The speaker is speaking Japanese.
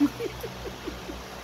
ハハハハ!